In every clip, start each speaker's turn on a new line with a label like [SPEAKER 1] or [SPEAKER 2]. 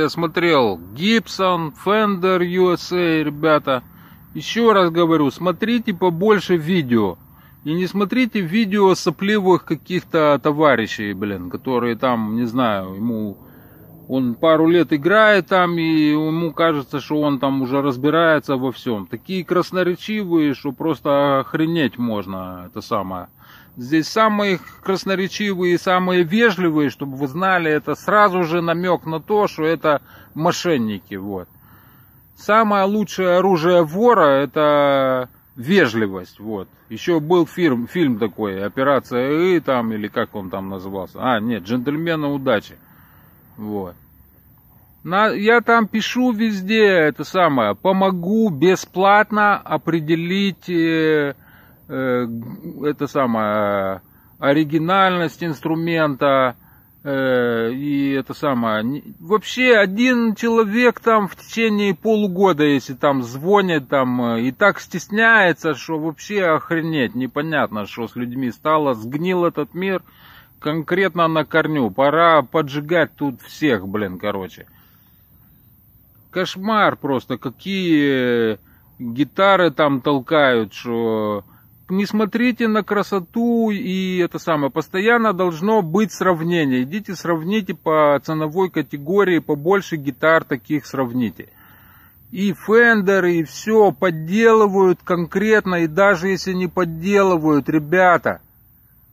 [SPEAKER 1] я смотрел Gibson, Fender USA, ребята. Еще раз говорю, смотрите побольше видео. И не смотрите видео сопливых каких-то товарищей, блин, которые там, не знаю, ему он пару лет играет там, и ему кажется, что он там уже разбирается во всем. Такие красноречивые, что просто охренеть можно, это самое. Здесь самые красноречивые и самые вежливые, чтобы вы знали, это сразу же намек на то, что это мошенники, вот. Самое лучшее оружие вора это вежливость, вот. Еще был фильм, фильм такой, операция И там, или как он там назывался. А, нет, джентльмены удачи. Вот. На, я там пишу везде это самое, помогу бесплатно определить э, э, это самое оригинальность инструмента, Э, и это самое, вообще один человек там в течение полугода, если там звонит там э, и так стесняется, что вообще охренеть, непонятно, что с людьми стало, сгнил этот мир конкретно на корню, пора поджигать тут всех, блин, короче. Кошмар просто, какие гитары там толкают, что не смотрите на красоту и это самое, постоянно должно быть сравнение. Идите сравните по ценовой категории, побольше гитар таких сравните. И Fender, и все подделывают конкретно, и даже если не подделывают, ребята,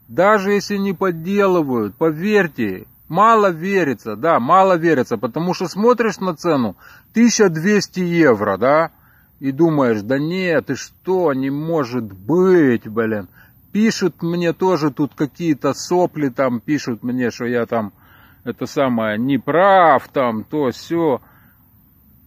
[SPEAKER 1] даже если не подделывают, поверьте, мало верится, да, мало верится, потому что смотришь на цену 1200 евро, да, и думаешь, да нет, ты что, не может быть, блин. Пишут мне тоже тут какие-то сопли, там пишут мне, что я там, это самое, не прав, там, то, все.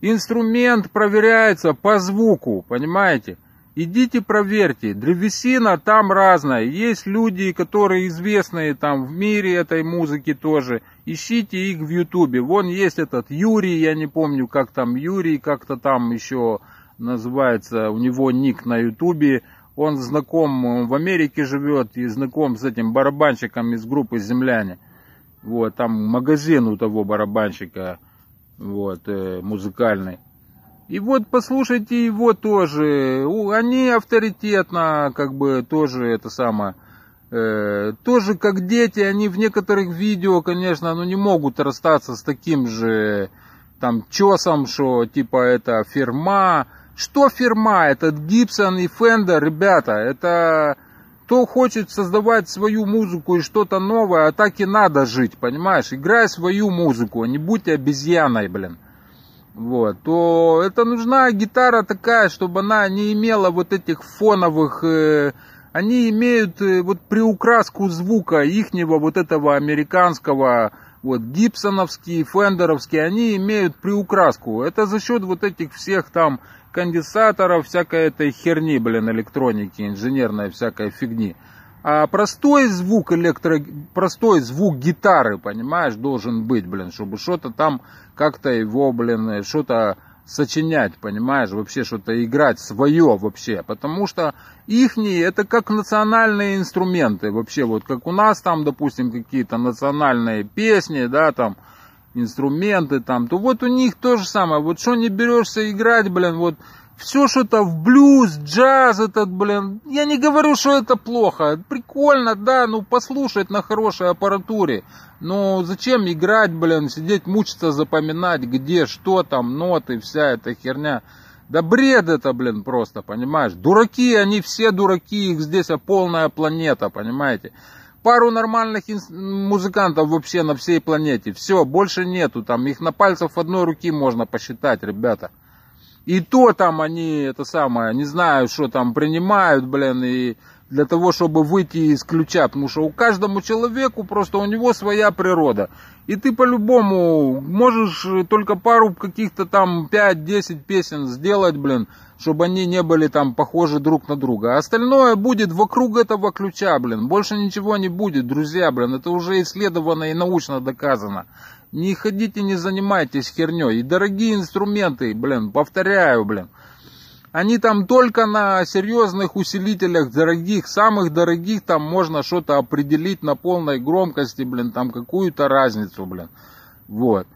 [SPEAKER 1] Инструмент проверяется по звуку, понимаете? Идите проверьте, древесина там разная, есть люди, которые известные там в мире этой музыки тоже, ищите их в ютубе, вон есть этот Юрий, я не помню, как там Юрий, как-то там еще называется, у него ник на ютубе, он знаком, он в Америке живет и знаком с этим барабанщиком из группы «Земляне». Вот, там магазин у того барабанщика, вот, э, музыкальный. И вот послушайте его тоже, они авторитетно, как бы, тоже это самое, э, тоже как дети, они в некоторых видео, конечно, ну не могут расстаться с таким же, там, чесом, что, типа, это фирма, что фирма? Это Гибсон и Фендер, ребята. Это кто хочет создавать свою музыку и что-то новое, а так и надо жить, понимаешь? Играй свою музыку, не будь обезьяной, блин. Вот, то это нужна гитара такая, чтобы она не имела вот этих фоновых... Э, они имеют э, вот приукраску звука ихнего вот этого американского вот гибсоновские, фендеровские, они имеют приукраску. Это за счет вот этих всех там конденсаторов, всякой этой херни, блин, электроники, инженерной всякой фигни. А простой звук электро... простой звук гитары, понимаешь, должен быть, блин, чтобы что-то там как-то его, блин, что-то сочинять, понимаешь, вообще что-то играть свое вообще, потому что ихние это как национальные инструменты, вообще вот как у нас там, допустим, какие-то национальные песни, да, там, инструменты там, то вот у них то же самое. Вот что не берешься играть, блин, вот все что-то в блюз, джаз этот, блин, я не говорю, что это плохо, прикольно, да, ну послушать на хорошей аппаратуре, но зачем играть, блин, сидеть мучиться, запоминать, где, что там, ноты, вся эта херня. Да бред это, блин, просто, понимаешь? Дураки, они все дураки, их здесь а полная планета, понимаете? Пару нормальных музыкантов вообще на всей планете. Все, больше нету. Там их на пальцах одной руки можно посчитать, ребята. И то там они, это самое, не знаю, что там принимают, блин, и для того, чтобы выйти из ключа, потому что у каждому человеку просто у него своя природа. И ты по-любому можешь только пару каких-то там 5-10 песен сделать, блин, чтобы они не были там похожи друг на друга. А остальное будет вокруг этого ключа, блин. Больше ничего не будет, друзья, блин. Это уже исследовано и научно доказано. Не ходите, не занимайтесь херней. И дорогие инструменты, блин, повторяю, блин. Они там только на серьезных усилителях, дорогих, самых дорогих, там можно что-то определить на полной громкости, блин, там какую-то разницу, блин. Вот.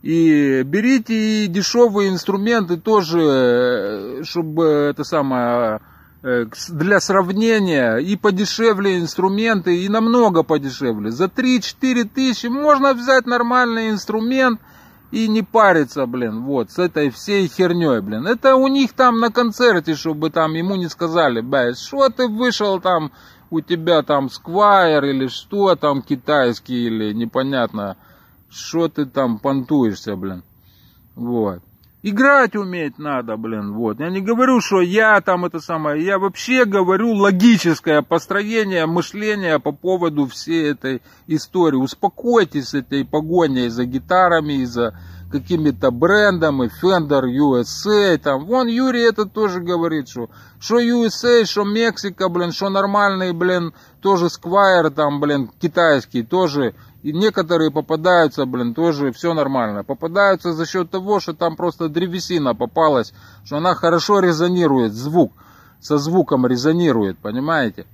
[SPEAKER 1] И берите и дешевые инструменты тоже, э, чтобы это самое для сравнения и подешевле инструменты, и намного подешевле. За 3-4 тысячи можно взять нормальный инструмент и не париться, блин, вот, с этой всей херней, блин. Это у них там на концерте, чтобы там ему не сказали, бля, что ты вышел там, у тебя там сквайр или что там китайский или непонятно, что ты там понтуешься, блин. Вот. Играть уметь надо, блин, вот. Я не говорю, что я там это самое, я вообще говорю логическое построение мышления по поводу всей этой истории. Успокойтесь этой погоней за гитарами, за какими-то брендами, Fender USA, там, вон Юрий это тоже говорит, что, что USA, что Мексика, блин, что нормальный, блин, тоже Squire, там, блин, китайский, тоже и некоторые попадаются, блин, тоже все нормально. Попадаются за счет того, что там просто древесина попалась, что она хорошо резонирует, звук, со звуком резонирует, понимаете?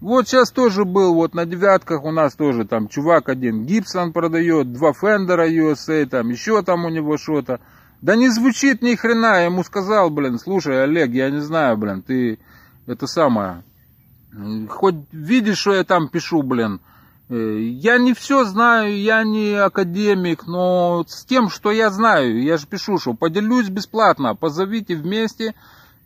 [SPEAKER 1] Вот сейчас тоже был, вот на девятках у нас тоже там чувак один Гибсон продает, два Фендера USA, там еще там у него что-то. Да не звучит ни хрена, я ему сказал, блин, слушай, Олег, я не знаю, блин, ты это самое, хоть видишь, что я там пишу, блин, я не все знаю, я не академик, но с тем, что я знаю, я же пишу, что поделюсь бесплатно, позовите вместе,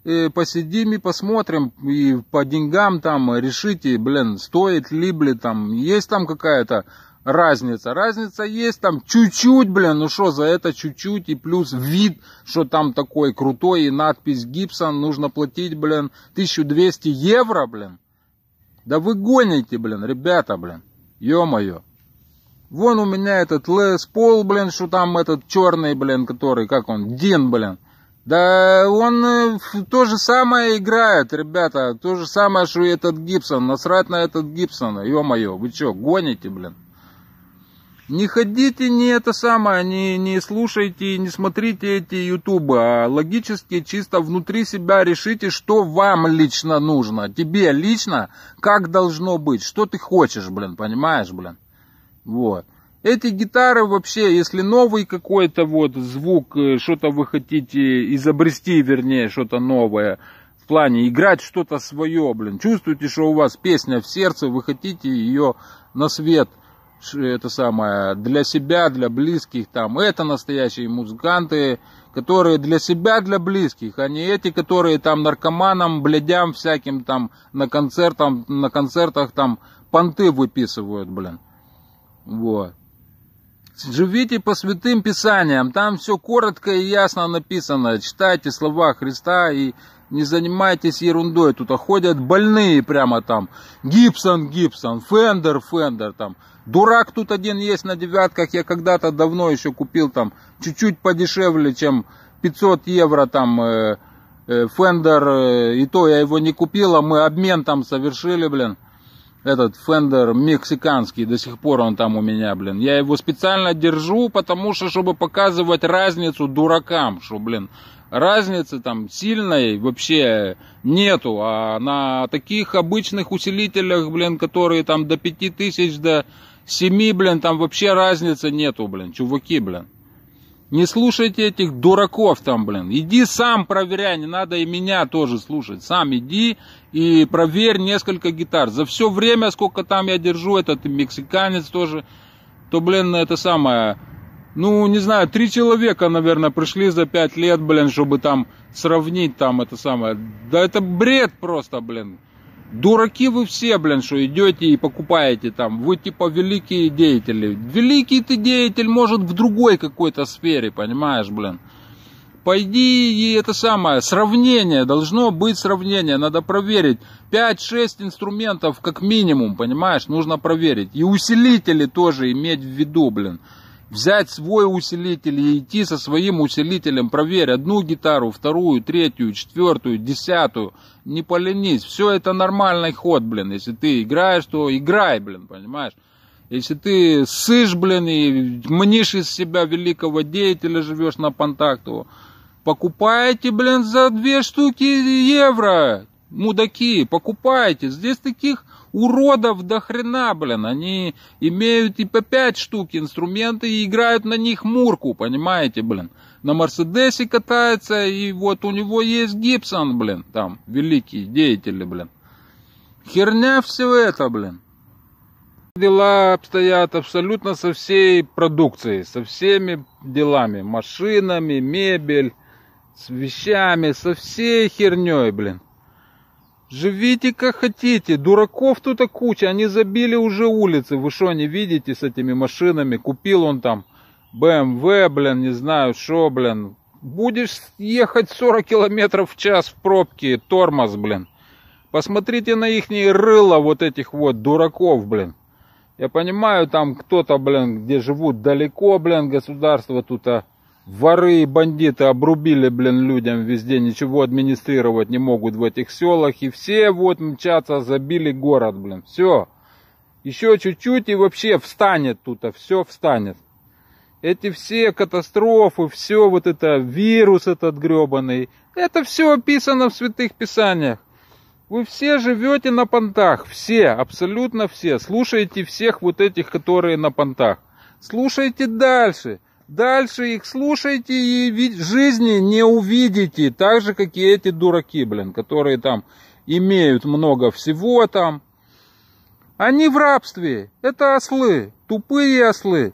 [SPEAKER 1] э, посидим и посмотрим, и по деньгам там решите, блин, стоит ли, блин, там, есть там какая-то разница. Разница есть там чуть-чуть, блин, ну что за это чуть-чуть, и плюс вид, что там такой крутой, и надпись Гибсон, нужно платить, блин, 1200 евро, блин. Да вы гоните, блин, ребята, блин. Ё-моё. Вон у меня этот Лес Пол, блин, что там этот черный, блин, который, как он, Дин, блин. Да он э, то же самое играет, ребята. То же самое, что и этот Гибсон. Насрать на этот Гибсон. Ё-моё, вы чё, гоните, блин? Не ходите, не это самое, не, не слушайте, не смотрите эти ютубы, а логически чисто внутри себя решите, что вам лично нужно. Тебе лично, как должно быть, что ты хочешь, блин, понимаешь, блин? Вот. Эти гитары вообще, если новый какой-то вот звук, э, что-то вы хотите изобрести, вернее, что-то новое, в плане играть что-то свое, блин, чувствуете, что у вас песня в сердце, вы хотите ее на свет – это самое, для себя, для близких там. Это настоящие музыканты, которые для себя, для близких, а не эти, которые там наркоманам, блядям всяким там на концертах, на концертах там понты выписывают, блин. Вот. Живите по святым писаниям, там все коротко и ясно написано. Читайте слова Христа и не занимайтесь ерундой. Тут ходят больные прямо там. Гибсон, Гибсон, Фендер, Фендер там. Дурак тут один есть на девятках, я когда-то давно еще купил там чуть-чуть подешевле, чем 500 евро там э, э, Фендер, э, и то я его не купил, а мы обмен там совершили, блин. Этот Фендер мексиканский, до сих пор он там у меня, блин. Я его специально держу, потому что, чтобы показывать разницу дуракам, что, блин, разницы там сильной вообще нету, а на таких обычных усилителях, блин, которые там до 5000, до Семи, блин, там вообще разницы нету, блин, чуваки, блин. Не слушайте этих дураков там, блин. Иди сам проверяй, не надо и меня тоже слушать. Сам иди и проверь несколько гитар. За все время, сколько там я держу, этот мексиканец тоже, то, блин, это самое, ну, не знаю, три человека, наверное, пришли за пять лет, блин, чтобы там сравнить там это самое. Да это бред просто, блин. Дураки вы все, блин, что идете и покупаете там. Вы типа великие деятели. Великий ты деятель, может, в другой какой-то сфере, понимаешь, блин. Пойди и это самое, сравнение, должно быть сравнение, надо проверить. 5-6 инструментов как минимум, понимаешь, нужно проверить. И усилители тоже иметь в виду, блин взять свой усилитель и идти со своим усилителем, проверь одну гитару, вторую, третью, четвертую, десятую, не поленись, все это нормальный ход, блин, если ты играешь, то играй, блин, понимаешь? Если ты сышь, блин, и мнишь из себя великого деятеля, живешь на понтах, то покупайте, блин, за две штуки евро. мудаки, покупайте. Здесь таких уродов до хрена, блин. Они имеют и по пять штук инструменты и играют на них мурку, понимаете, блин. На Мерседесе катается, и вот у него есть Гибсон, блин, там, великие деятели, блин. Херня все это, блин. Дела обстоят абсолютно со всей продукцией, со всеми делами, машинами, мебель, с вещами, со всей херней, блин. Живите как хотите, дураков тут куча, они забили уже улицы, вы что не видите с этими машинами, купил он там BMW, блин, не знаю что, блин. Будешь ехать 40 километров в час в пробке, тормоз, блин. Посмотрите на их рыло вот этих вот дураков, блин. Я понимаю, там кто-то, блин, где живут далеко, блин, государство тут, а воры и бандиты обрубили, блин, людям везде, ничего администрировать не могут в этих селах, и все вот мчатся, забили город, блин, все. Еще чуть-чуть и вообще встанет тут, а все встанет. Эти все катастрофы, все вот это, вирус этот гребаный, это все описано в святых писаниях. Вы все живете на понтах, все, абсолютно все. Слушайте всех вот этих, которые на понтах. Слушайте дальше. Дальше их слушайте и жизни не увидите, так же, как и эти дураки, блин, которые там имеют много всего там. Они в рабстве, это ослы, тупые ослы.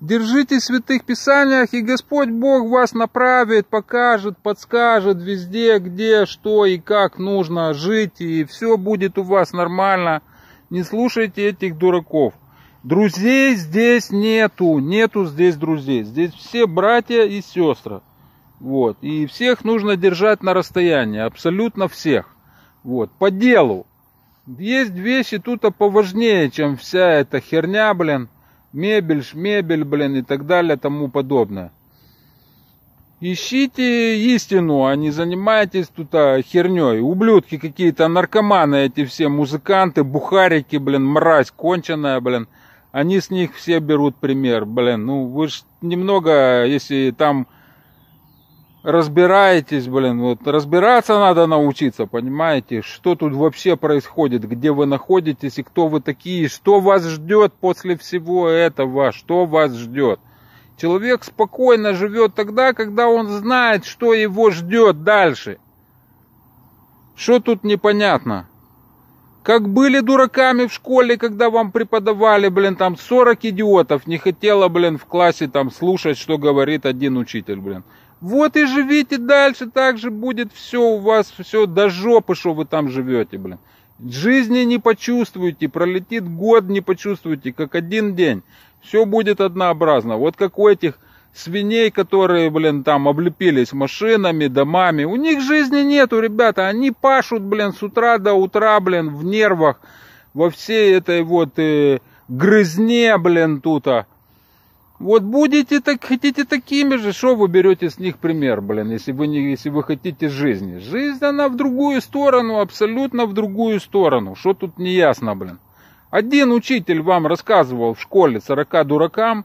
[SPEAKER 1] Держите в святых писаниях, и Господь Бог вас направит, покажет, подскажет везде, где, что и как нужно жить, и все будет у вас нормально. Не слушайте этих дураков. Друзей здесь нету, нету здесь друзей. Здесь все братья и сестры. Вот. И всех нужно держать на расстоянии, абсолютно всех. Вот. По делу. Есть вещи тут поважнее, чем вся эта херня, блин. Мебель, шмебель, блин, и так далее, тому подобное. Ищите истину, а не занимайтесь тут а, херней. Ублюдки какие-то, наркоманы эти все, музыканты, бухарики, блин, мразь конченая, блин. Они с них все берут пример, блин. Ну, вы ж немного, если там разбираетесь, блин, вот разбираться надо научиться, понимаете, что тут вообще происходит, где вы находитесь и кто вы такие, что вас ждет после всего этого, что вас ждет. Человек спокойно живет тогда, когда он знает, что его ждет дальше. Что тут непонятно? Как были дураками в школе, когда вам преподавали, блин, там 40 идиотов, не хотела, блин, в классе там слушать, что говорит один учитель, блин. Вот и живите дальше, так же будет все у вас, все до жопы, что вы там живете, блин. Жизни не почувствуете, пролетит год, не почувствуете, как один день. Все будет однообразно. Вот как у этих свиней, которые, блин, там облепились машинами, домами. У них жизни нету, ребята. Они пашут, блин, с утра до утра, блин, в нервах, во всей этой вот э, грызне, блин, тут. -а. Вот будете так, хотите такими же, что вы берете с них пример, блин, если вы, не, если вы хотите жизни. Жизнь, она в другую сторону, абсолютно в другую сторону. Что тут не ясно, блин. Один учитель вам рассказывал в школе 40 дуракам,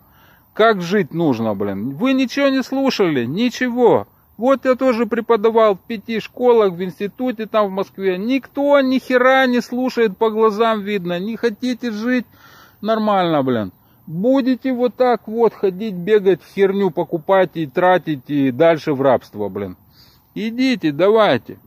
[SPEAKER 1] как жить нужно, блин. Вы ничего не слушали, ничего. Вот я тоже преподавал в пяти школах, в институте там в Москве. Никто ни хера не слушает, по глазам видно. Не хотите жить нормально, блин. Будете вот так вот ходить, бегать, херню покупать и тратить и дальше в рабство, блин. Идите, давайте.